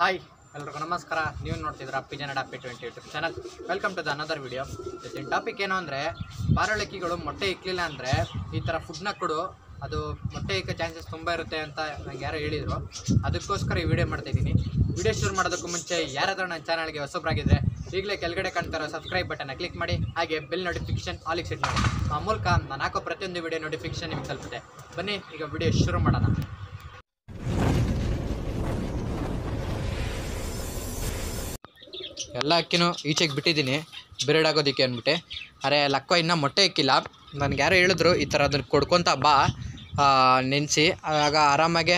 Hi, ಎಲ್ರಿಗೂ ನಮಸ್ಕಾರ. ನೀವು ನೋಡ್ತಿದ್ರ ಅಪ್ಪಿ ಜನ P twenty YouTube channel. Welcome to the another video ಇವತ್ತಿನ ಟಾಪಿಕ್ ಏನು ಅಂದರೆ ಬಾರಳಿಕೆಗಳು ಮೊಟ್ಟೆ ಇಕ್ಕಲಿಲ್ಲ ಅಂದರೆ ಈ ಥರ ಫುಡ್ನ ಕೊಡು. ಅದು ಮೊಟ್ಟೆ ಇಕ್ಕ ಚಾನ್ಸಸ್ ತುಂಬ ಇರುತ್ತೆ ಅಂತ ನಂಗೆ ಯಾರೋ ಹೇಳಿದರು. ಅದಕ್ಕೋಸ್ಕರ ಈ ವಿಡಿಯೋ ಮಾಡ್ತಾಯಿದ್ದೀನಿ ವಿಡಿಯೋ ಶುರು ಮಾಡೋದಕ್ಕೂ ಮುಂಚೆ ಯಾರಾದರೂ ನನ್ನ ಚಾನಲ್ಗೆ ಹೊಸಬ್ರಾಗಿದ್ದರೆ ಈಗಲೇ ಕೆಳಗಡೆ ಕಾಣ್ತಾರೋ ಸಬ್ಸ್ಕ್ರೈಬ್ ಬಟನ್ನ ಕ್ಲಿಕ್ ಮಾಡಿ, ಹಾಗೆ ಬೆಲ್ ನೋಟಿಫಿಕೇಶನ್ ಆಲಿಗೆ ಸೆಟ್ ಮಾಡಿ. ಆ ಮೂಲಕ ನಾನು ಹಾಕೋ ಪ್ರತಿಯೊಂದು ವಿಡಿಯೋ ನೋಟಿಫಿಕೇಶನ್ ನಿಮ್ಗೆ ತಲುಪುತ್ತೆ. ಬನ್ನಿ, ಈಗ ವಿಡಿಯೋ ಶುರು ಮಾಡೋಣ. ಎಲ್ಲ ಅಕ್ಕಿನೂ ಈಚೆಗೆ ಬಿಟ್ಟಿದ್ದೀನಿ. ಬಿರೇಡ್ ಆಗೋದಕ್ಕೆ ಅಂದ್ಬಿಟ್ಟು. ಅರೆ ಲಕ್ಕ ಇನ್ನೂ ಮೊಟ್ಟೆ ಇಕ್ಕಿಲ್ಲ. ನನಗೆ ಯಾರೋ ಹೇಳಿದ್ರು ಈ ಥರ ಅದನ್ನು ಕೊಡ್ಕೊತ ಬಾ. ನೆನೆಸಿ. ಆಗ ಆರಾಮಾಗೆ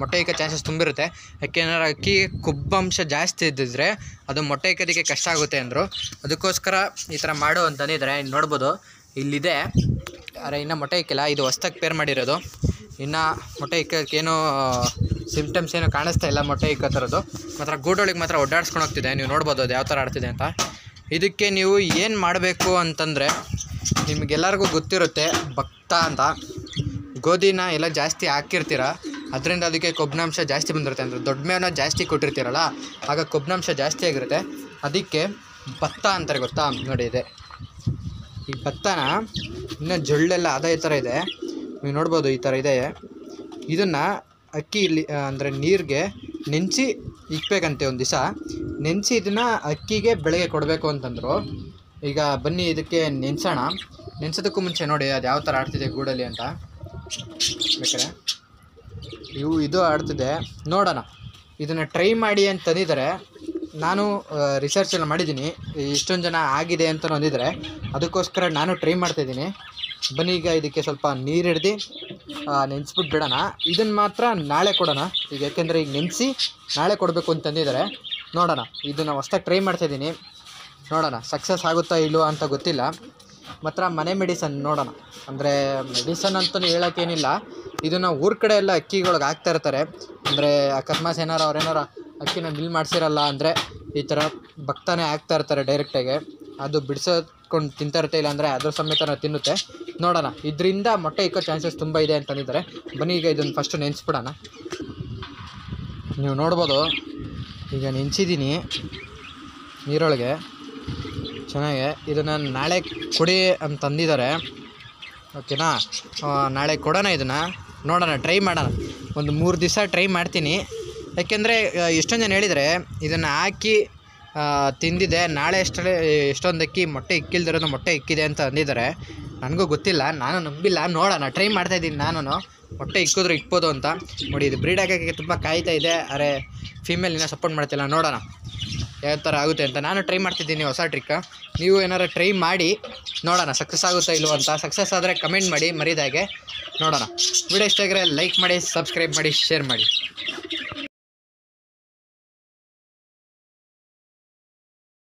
ಮೊಟ್ಟೆ ಇಕ್ಕೋ ಚಾನ್ಸಸ್ ತುಂಬಿರುತ್ತೆ. ಯಾಕೆಂದರೆ ಅಕ್ಕಿ ಕೊಬ್ಬಂಶ ಜಾಸ್ತಿ ಇದ್ದಿದ್ರೆ ಅದು ಮೊಟ್ಟೆ ಇಕ್ಕೋದಕ್ಕೆ ಕಷ್ಟ ಆಗುತ್ತೆ ಅಂದರು. ಅದಕ್ಕೋಸ್ಕರ ಈ ಥರ ಮಾಡು ಅಂತಂದಿದ್ರೆ ಇಲ್ಲಿ ನೋಡ್ಬೋದು. ಇಲ್ಲಿದೆ. ಅರೆ, ಇನ್ನೂ ಮೊಟ್ಟೆ ಇಕ್ಕಿಲ್ಲ. ಇದು ಹೊಸ್ದಾಗಿ ಪೇರ್ ಮಾಡಿರೋದು. ಇನ್ನು ಮೊಟ್ಟೆ ಇಕ್ಕೋಕ್ಕೇನು ಸಿಮ್ಟಮ್ಸ್ ಏನು ಕಾಣಿಸ್ತಾ ಇಲ್ಲ, ಮೊಟ್ಟೆ ಈ ಥರದ್ದು ಮಾತ್ರ ಗೂಡೊಳಗೆ ಮಾತ್ರ ಓಡಾಡ್ಸ್ಕೊಂಡು ಹೋಗ್ತಿದೆ. ನೀವು ನೋಡ್ಬೋದು ಅದು ಯಾವ ಥರ ಆಡ್ತಿದೆ ಅಂತ. ಇದಕ್ಕೆ ನೀವು ಏನು ಮಾಡಬೇಕು ಅಂತಂದರೆ, ನಿಮಗೆಲ್ಲರಿಗೂ ಗೊತ್ತಿರುತ್ತೆ, ಭಕ್ತ ಅಂತ. ಗೋಧಿನ ಎಲ್ಲ ಜಾಸ್ತಿ ಹಾಕಿರ್ತೀರ, ಅದರಿಂದ ಅದಕ್ಕೆ ಕೊಬ್ಬಿನಾಂಶ ಜಾಸ್ತಿ ಬಂದಿರುತ್ತೆ. ಅಂದರೆ ದೊಡ್ಡ ಮೇವನ್ನ ಜಾಸ್ತಿ ಕೊಟ್ಟಿರ್ತೀರಲ್ಲ, ಆಗ ಕೊಬ್ಬಿನಾಂಶ ಜಾಸ್ತಿ ಆಗಿರುತ್ತೆ. ಅದಕ್ಕೆ ಭತ್ತ ಅಂತಾರೆ ಗೊತ್ತಾ? ನೋಡಿ ಇದೆ. ಈ ಭತ್ತನ ಇನ್ನೂ ಜೊಳ್ಳೆಲ್ಲ ಅದೇ ಥರ ಇದೆ. ನೀವು ನೋಡ್ಬೋದು ಈ ಥರ ಇದೆ. ಇದನ್ನು ಅಕ್ಕಿ ಇಲ್ಲಿ ಅಂದರೆ ನೀರಿಗೆ ನೆನೆಸಿ ಇಕ್ಬೇಕಂತೆ ಒಂದು ದಿವಸ. ನೆನೆಸಿ ಇದನ್ನು ಅಕ್ಕಿಗೆ ಬೆಳಗ್ಗೆ ಕೊಡಬೇಕು ಅಂತಂದರು. ಈಗ ಬನ್ನಿ ಇದಕ್ಕೆ ನೆನೆಸೋಣ. ನೆನೆಸೋದಕ್ಕೂ ಮುಂಚೆ ನೋಡಿ ಅದು ಯಾವ ಥರ ಆಡ್ತಿದೆ ಗೂಡಲ್ಲಿ ಅಂತ. ಬೇಕಾರೆ ಇವು ಇದು ಆಡ್ತಿದೆ. ನೋಡೋಣ. ಇದನ್ನು ಟ್ರೈ ಮಾಡಿ ಅಂತ ತಂದಿದ್ದಾರೆ ನಾನು ರಿಸರ್ಚ್ ಎಲ್ಲ ಮಾಡಿದ್ದೀನಿ. ಇಷ್ಟೊಂದು ಜನ ಆಗಿದೆ ಅಂತ ಅಂದಿದ್ದಾರೆ. ಅದಕ್ಕೋಸ್ಕರ ನಾನು ಟ್ರೈ ಮಾಡ್ತಾಯಿದ್ದೀನಿ ಬನ್ನಿ ಈಗ ಇದಕ್ಕೆ ಸ್ವಲ್ಪ ನೀರು ಹಿಡ್ದು ನೆನೆಸ್ಬಿಟ್ಟು ಬಿಡೋಣ. ಇದನ್ನು ಮಾತ್ರ ನಾಳೆ ಕೊಡೋಣ. ಈಗ ಯಾಕೆಂದರೆ ಈಗ ನೆನೆಸಿ ನಾಳೆ ಕೊಡಬೇಕು ಅಂತಂದಿದ್ದಾರೆ ನೋಡೋಣ. ಇದನ್ನು ಹೊಸ್ದಾಗಿ ಟ್ರೈ ಮಾಡ್ತಾಯಿದ್ದೀನಿ ನೋಡೋಣ. ಸಕ್ಸಸ್ ಆಗುತ್ತಾ ಇಲ್ವೋ ಅಂತ ಗೊತ್ತಿಲ್ಲ. ಮಾತ್ರ ಮನೆ ಮೆಡಿಸನ್ ನೋಡೋಣ. ಅಂದರೆ ಮೆಡಿಸನ್ ಅಂತಲೂ ಹೇಳೋಕ್ಕೇನಿಲ್ಲ ಇದನ್ನು ಊರ ಕಡೆ ಎಲ್ಲ ಅಕ್ಕಿಗಳಿಗೆ ಹಾಕ್ತಾ ಇರ್ತಾರೆ. ಅಂದರೆ ಅಕಸ್ಮಾತ್ ಏನಾರು ಅವ್ರೇನಾರು ಅಕ್ಕಿನ ಮಿಲ್ ಮಾಡಿಸಿರಲ್ಲ ಅಂದರೆ ಈ ಥರ ಭಕ್ತಾನೆ ಹಾಕ್ತಾ ಇರ್ತಾರೆ ಡೈರೆಕ್ಟಾಗಿ ಅದು ಬಿಡಿಸೋದ್ಕೊಂಡು ಇರುತ್ತೆ ಇಲ್ಲ ಅಂದರೆ ಅದ್ರ ಸಮೇತ ತಿನ್ನುತ್ತೆ. ನೋಡೋಣ. ಇದರಿಂದ ಮೊಟ್ಟೆ ಇಕ್ಕೋ ಚಾನ್ಸಸ್ ತುಂಬ ಇದೆ ಅಂತಂದಿದ್ದಾರೆ ಬನ್ನಿ, ಈಗ ಇದನ್ನು ಫಸ್ಟು ನೆನೆಸ್ಬಿಡೋಣ. ನೀವು ನೋಡ್ಬೋದು. ಈಗ ನೆನೆಸಿದ್ದೀನಿ ನೀರೊಳಗೆ. ಚೆನ್ನಾಗೆ. ಇದನ್ನು ನಾಳೆ ಕೊಡಿ ಅಂತಂದಿದ್ದಾರೆ ಓಕೆನಾ? ನಾಳೆ ಕೊಡೋಣ ಇದನ್ನು. ನೋಡೋಣ, ಟ್ರೈ ಮಾಡೋಣ. ಒಂದು ಮೂರು ದಿವಸ ಟ್ರೈ ಮಾಡ್ತೀನಿ. ಯಾಕೆಂದರೆ ಎಷ್ಟೊಂದು ಜನ ಹೇಳಿದರೆ, ಇದನ್ನು ಹಾಕಿ ತಿಂದಿದೆ. ನಾಳೆ ಎಷ್ಟೇ ಎಷ್ಟೊಂದು ಅಕ್ಕಿ ಮೊಟ್ಟೆ ಇಕ್ಕಿಲ್ದಿರೋದು ಮೊಟ್ಟೆ ಇಕ್ಕಿದೆ ಅಂತ ಅಂದಿದ್ದಾರೆ. ನನಗೂ ಗೊತ್ತಿಲ್ಲ. ನಾನು ನಂಬಿಲ್ಲ. ನೋಡೋಣ. ಟ್ರೈ ಮಾಡ್ತಾಯಿದ್ದೀನಿ ನಾನು ಮೊಟ್ಟೆ ಇಕ್ಕಿದ್ರು ಇಕ್ಬೋದು ಅಂತ. ನೋಡಿ, ಇದು ಬ್ರೀಡ್ ಆಗೋಕ್ಕೆ ತುಂಬ ಕಾಯ್ತಾ ಇದೆ. ಅರೆ ಫೀಮೇಲ್ ಇನ್ನೂ ಸಪೋರ್ಟ್ ಮಾಡ್ತಿಲ್ಲ. ನೋಡೋಣ. ಯಾವ ಥರ ಆಗುತ್ತೆ ಅಂತ. ನಾನು ಟ್ರೈ ಮಾಡ್ತಿದ್ದೀನಿ ಹೊಸ ಟ್ರಿಕ್ ನೀವು ಏನಾರು ಟ್ರೈ ಮಾಡಿ. ನೋಡೋಣ. ಸಕ್ಸಸ್ ಆಗುತ್ತಾ ಇಲ್ವೋ ಅಂತ. ಸಕ್ಸಸ್ ಆದರೆ ಕಮೆಂಟ್ ಮಾಡಿ. ಮರಿದಾಗೆ ನೋಡೋಣ. ವಿಡಿಯೋ ಇಷ್ಟ ಲೈಕ್ ಮಾಡಿ ಸಬ್ಸ್ಕ್ರೈಬ್ ಮಾಡಿ ಶೇರ್ ಮಾಡಿ.